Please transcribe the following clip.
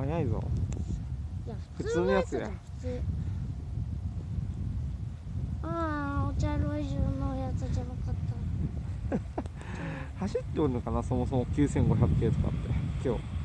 早いぞ。いや普通のやつ通のやつだ普通ああお茶路以のやつじゃなかった。走っておるのかなそもそも9500系とかって今日。